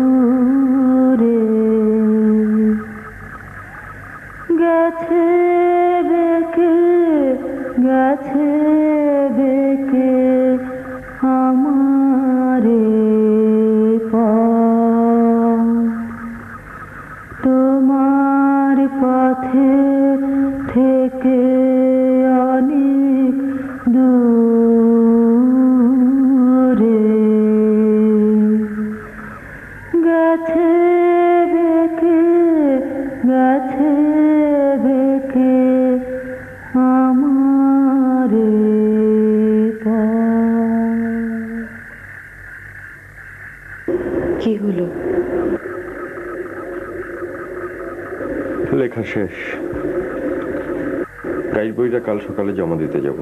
সকালে জমা দিতে যাব।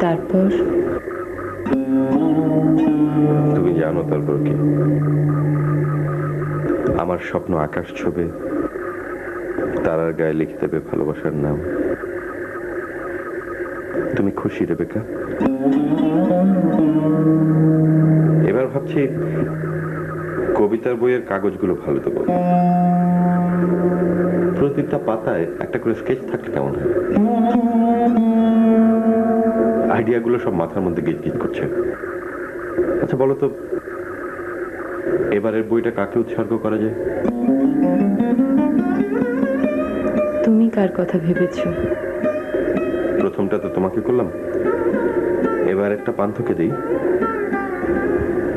তারপর? তুমি জানো তারপর কি? আমার স্বপ্ন আকাশ ছবে তারার গায়ে লিখে দেবে ভালোবাসার নাম। তুমি খুশি রেবেকা এবার ভাবছি কবিতার বইয়ের কাগজগুলো ভালো দেবো। প্রতিটা পাতায় একটা করে স্কেচ থাকলে কেমন হয়? আইডিয়াগুলো সব মাথার মধ্যে করছে। আচ্ছা বলো তো এবারের বইটা কাকে উৎসর্গ করা যায়? তুমি কার কথা ভেবেছো? প্রথমটা তো তোমাকে করলাম। এবার একটা পান্থকে দিই।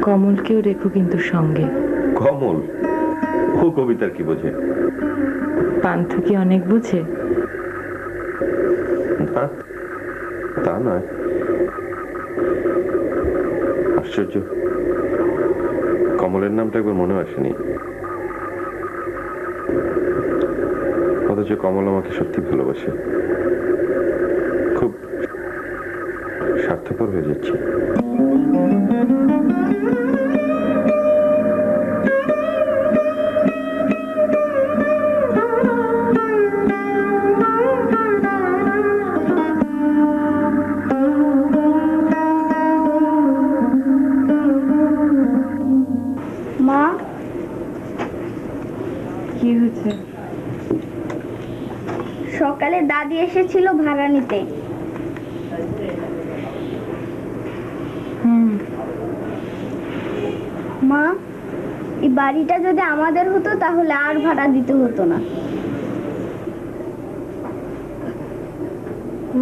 কমলকেও রেখো কিন্তু সঙ্গে। কমল? ও কবিতার কি বোঝে? পান্থ কি অনেক বুঝে? তা নয়। আশ্চর্য। কমলের নামটা একবার মনে আসেনি। অথচ কমল আমাকে সত্যি ভালোবাসে। খুব স্বার্থপর হয়ে যাচ্ছে। সকালে দাদি এসেছিল ভাড়া নিতে মা এই বাড়িটা যদি আমাদের হতো তাহলে আর ভাড়া দিতে হতো না।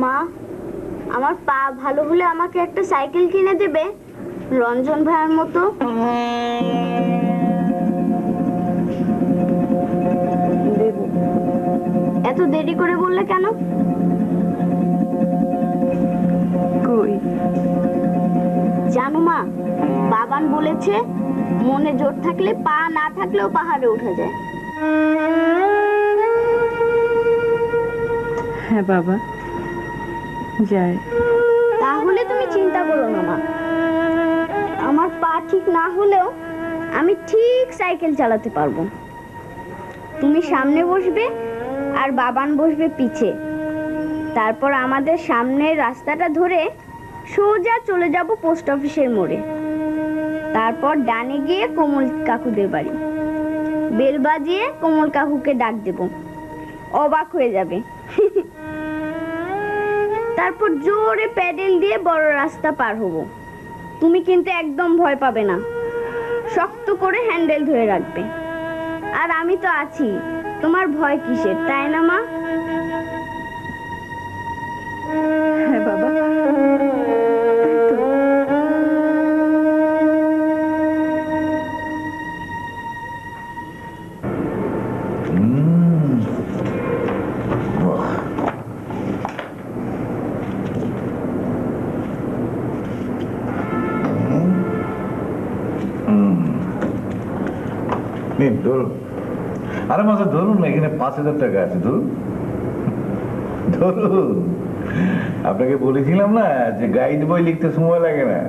মা আমার পা ভালো হলে আমাকে একটা সাইকেল কিনে দেবে? রঞ্জন ভাইয়ের মতো? এত দেরি করে বললে কেন? কই? জানো মা বাবান বলেছে মনে জোর থাকলে পা না থাকলেও পাহাড়ে উঠা যায়। হ্যাঁ বাবা যায় তাহলে তুমি চিন্তা করো না মা। আমার পা ঠিক না হলেও আমি ঠিক সাইকেল চালাতে পারব। তুমি সামনে বসবে আর বাবান বসবে পিছে। তারপর আমাদের সামনের রাস্তাটা ধরে সোজা চলে যাব পোস্ট অফিসের মোড়ে। তারপর ডানে গিয়ে কোমল কাকুদের বাড়ি। বেল বাজিয়ে কোমল কাকুকে ডাক দেব। অবাক হয়ে যাবে। তারপর জোরে প্যাডেল দিয়ে বড় রাস্তা পার হব। তুমি কিন্তু একদম ভয় পাবে না। শক্ত করে হ্যান্ডেল ধরে রাখবে। আর আমি তো আছি। তোমার ভয় কিসের তাই না মা। বাহ। আরে মাসে ধরুন না এখানে পাঁচ হাজার টাকা আছে ধরুন। ধরুন। আপনাকে বলেছিলাম না যে গাইড বই লিখতে সময় লাগে না।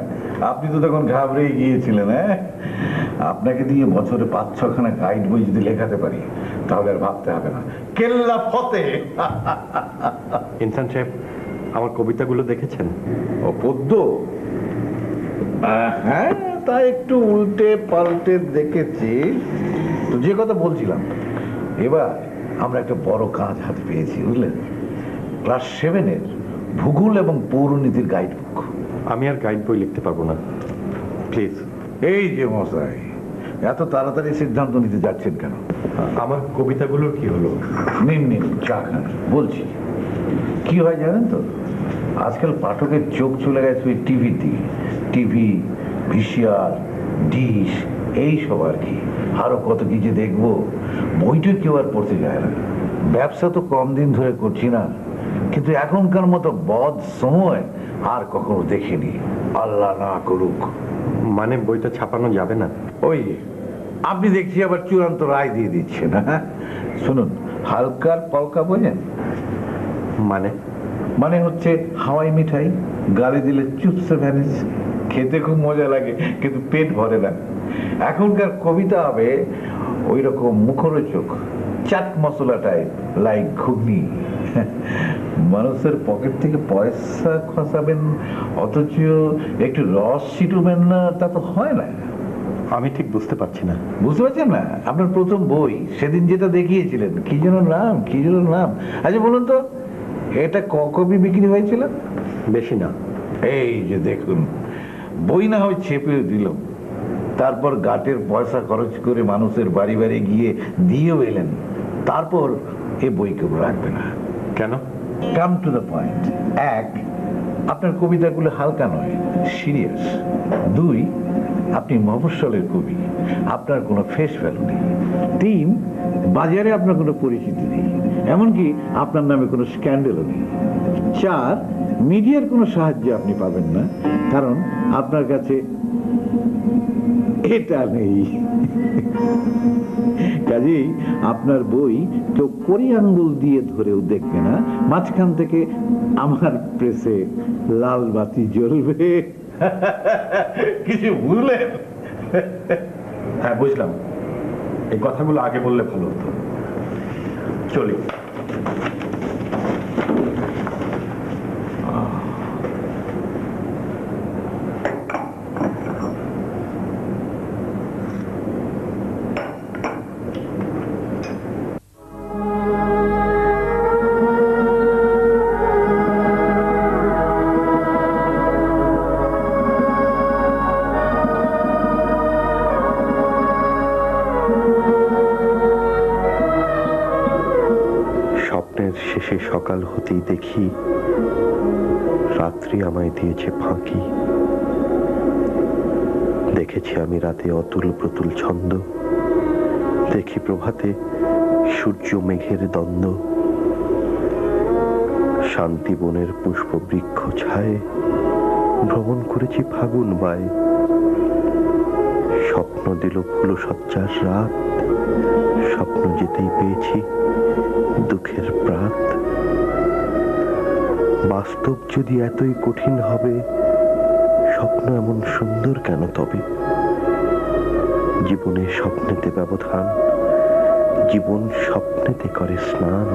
আপনি তো তখন ঘাবড়েই গিয়েছিলেন হ্যাঁ? আপনাকে দিয়ে বছরে পাঁচ ছখানা গাইড বই যদি লেখাতে পারি তাহলে আর ভাবতে হবে না। কেল্লা ফতে ইনসান সাহেব আমার কবিতাগুলো দেখেছেন? ও পদ্য? হ্যাঁ তা একটু উল্টে পাল্টে দেখেছি। তো যে কথা বলছিলাম এবার আমরা একটা বড় কাজ হাতে পেয়েছি বুঝলেন? ক্লাস সেভেনের ভূগোল এবং পৌরনীতির গাইড বুক আমি আর গাইড বই লিখতে পারব না। প্লিজ এই যে মশাই এত তাড়াতাড়ি সিদ্ধান্ত নিতে যাচ্ছেন কেন? আমার কবিতাগুলোর কি হলো? নিন নিন চা খান। বলছি কি হয় জানেন তো? আজকাল পাঠকের চোখ চলে গেছে ওই টিভির দিকে টিভি ভিসিআর ডিশ এই সব আর কি? আরও কত কি যে দেখব? বইটা কেউ আর পড়তে যায় না। ব্যবসা তো কম দিন ধরে করছি না। কিন্তু এখনকার মতো বদ সময় আর কখনো দেখিনি। আল্লাহ না করুক। মানে বইটা ছাপানো যাবে না? ওই আপনি দেখছি আবার চূড়ান্ত রায় দিয়ে দিচ্ছেন হ্যাঁ? শুনুন হালকার পলকা বোঝেন মানে? মানে হচ্ছে হাওয়াই মিঠাই গালি দিলে চুপসে ভ্যানিস খেতে খুব মজা লাগে কিন্তু পেট ভরে না। এখনকার কবিতা হবে ওই রকম মুখরোচক চাট মশলা টাইপ লাইক ঘুগনি। মানুষের পকেট থেকে পয়সা খসাবেন অথচ একটু রস ছিটুবেন না তা তো হয় না। আমি ঠিক বুঝতে পারছি না। বুঝতে পারছেন না? আপনার প্রথম বই সেদিন যেটা দেখিয়েছিলেন কি যেন নাম কি যেন নাম। আচ্ছা বলুন তো এটা ক কপি বিক্রি হয়েছিল? বেশি না। এই যে দেখুন বই না হয় চেপেও দিলাম। তারপর গাটের পয়সা খরচ করে মানুষের বাড়ি বাড়ি গিয়ে দিয়েও এলেন। তারপর এ বই কেউ রাখবে না। কেন? কাম টু দ্য পয়েন্ট এক আপনার কবিতাগুলো হালকা নয় সিরিয়াস দুই আপনি মফস্বলের কবি। আপনার কোনো ফেস ভ্যালু নেই। তিন বাজারে আপনার কোনো পরিচিতি নেই। এমনকি আপনার নামে কোনো স্ক্যান্ডেলও নেই। চার মিডিয়ার কোনো সাহায্য আপনি পাবেন না। কারণ আপনার কাছে এটা নেই। কাজেই আপনার বই কেউ করি আঙ্গুল দিয়ে ধরেও দেখবে না, মাঝখান থেকে আমার প্রেসে লাল বাতি জ্বলবে। কিছু বুঝলেন? হ্যাঁ বুঝলাম। এই কথাগুলো আগে বললে ভালো হতো। চলি। দিয়েছে ফাঁকি। দেখেছি আমি রাতে অতুল প্রতুল ছন্দ। দেখি প্রভাতে সূর্য মেঘের দ্বন্দ্ব। শান্তি বনের পুষ্প বৃক্ষ ছায়ে। ভ্রমণ করেছি ফাগুন বায়। স্বপ্ন দিল সজ্জার রাত। স্বপ্ন যেতেই পেয়েছি দুঃখের প্রাত। বাস্তব যদি এতই কঠিন হবে, স্বপ্ন এমন সুন্দর কেন তবে? জীবনে স্বপ্নেতে ব্যবধান, জীবন স্বপ্নেতে করে স্নান।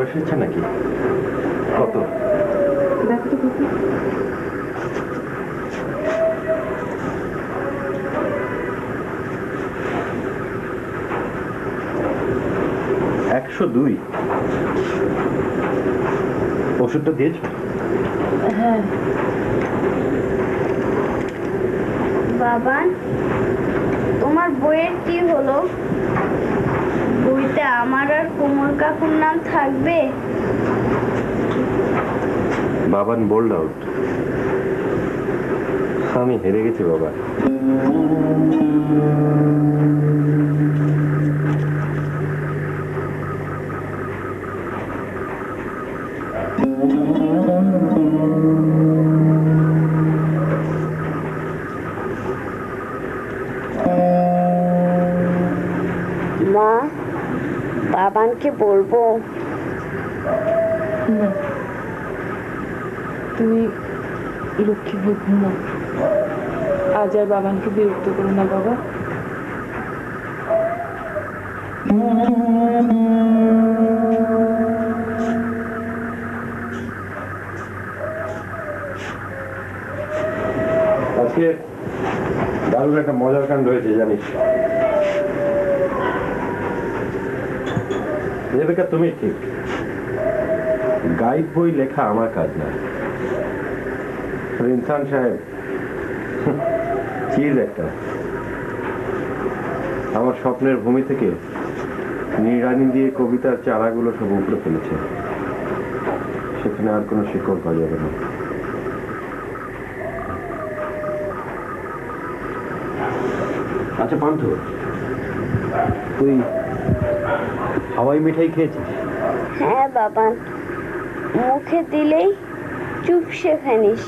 জ্বর এসেছে নাকি? কত। একশো দুই। ওষুধটা দিয়েছ? হ্যাঁ বাবান তোমার বইয়ের কি হলো বইতে আমার আর কোমল কাকুর নাম থাকবে বাবান বোল্ড আউট আমি হেরে গেছি বাবা। মা বাবানকে বলব না তুমি লক্ষ্মী হয়ে ঘুমো আজ আর বাবানকে বিরক্ত করো না, বাবা। আজকে দারুণ একটা মজার কাণ্ড হয়েছে, জানিস। তুমি ঠিক। গাইড বই লেখা আমার কাজ না ইনসান সাহেব। চিজ একটা। আমার স্বপ্নের ভূমি থেকে নিড়ানি দিয়ে কবিতার চারাগুলো সব উপরে ফেলেছে। সেখানে আর কোনো শিকড় পাওয়া যাবে না। আচ্ছা পান্থ তুই হাওয়াই মিঠাই খেয়েছিস? হ্যাঁ বাবান মুখে দিলেই চুপসে ফেনিস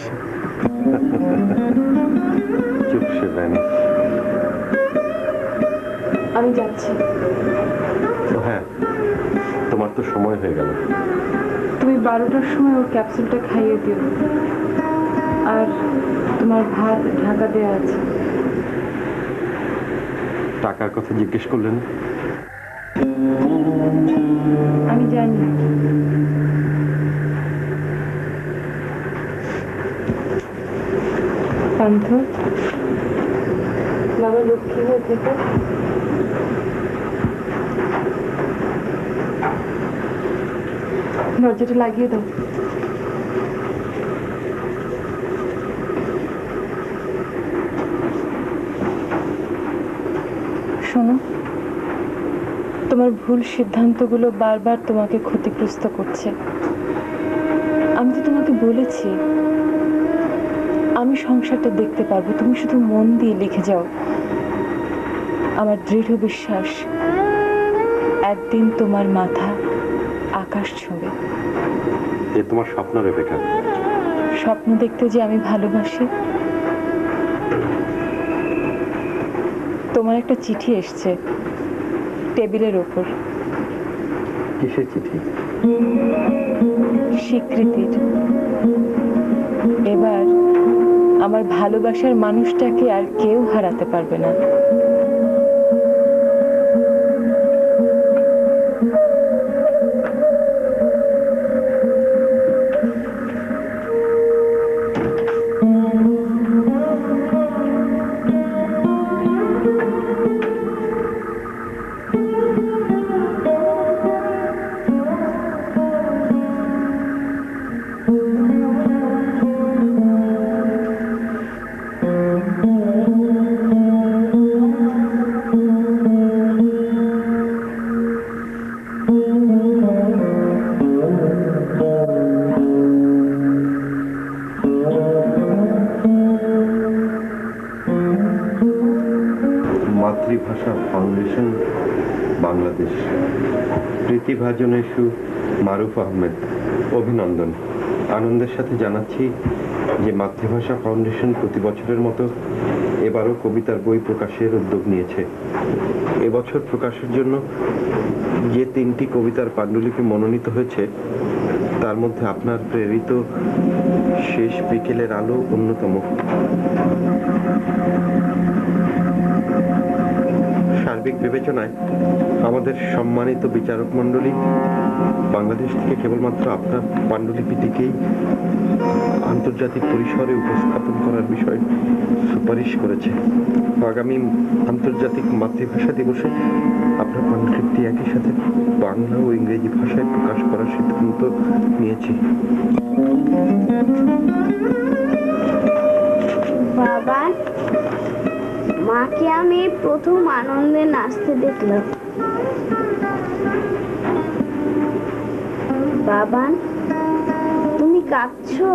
চুপসে আমি যাচ্ছি। হ্যাঁ তোমার তো সময় হয়ে গেল। তুমি বারোটার সময় ওর ক্যাপসুলটা খাইয়ে দিও। আর তোমার ভাত ঢাকা দেওয়া আছে। টাকার কথা জিজ্ঞেস করলেন? আমি জানি। পান্থ? থেকে দরজাটা লাগিয়ে দাও। শোনো, তোমার ভুল সিদ্ধান্তগুলো বারবার তোমাকে ক্ষতিগ্রস্ত করছে। আমি তো তোমাকে বলেছি, আমি সংসারটা দেখতে পারব। তুমি শুধু মন দিয়ে লিখে যাও। আমার দৃঢ় বিশ্বাস। একদিন তোমার মাথা আকাশ ছুঁবে। এ তোমার স্বপ্ন রেবেকা। স্বপ্ন দেখতে যে আমি ভালোবাসি। তোমার একটা চিঠি এসছে টেবিলের ওপর। কিসের চিঠি? স্বীকৃতির। এবার আমার ভালোবাসার মানুষটাকে আর কেউ হারাতে পারবে না। সাথে জানাচ্ছি যে মাতৃভাষা ফাউন্ডেশন প্রতি বছরের মতো এবারও কবিতার বই প্রকাশের উদ্যোগ নিয়েছে। এবছর প্রকাশের জন্য যে তিনটি কবিতার পাণ্ডুলিপি মনোনীত হয়েছে, তার মধ্যে আপনার প্রেরিত শেষ বিকেলের আলো অন্যতম। সার্বিক বিবেচনায় আমাদের সম্মানিত বিচারক মণ্ডলী, বাংলাদেশ থেকে কেবলমাত্র আপনার পাণ্ডুলিপিটিকেই আন্তর্জাতিক পরিসরে উপস্থাপন করার বিষয়ে সুপারিশ করেছে। আগামী আন্তর্জাতিক মাতৃভাষা দিবসে আপনার পাণ্ডুলিপি একই সাথে বাংলা ও ইংরেজি ভাষায় প্রকাশ করার সিদ্ধান্ত নিয়েছি। বাবা মাকে আমি প্রথম আনন্দে নাচতে দেখলাম। বাবান তুমি কাঁদছো?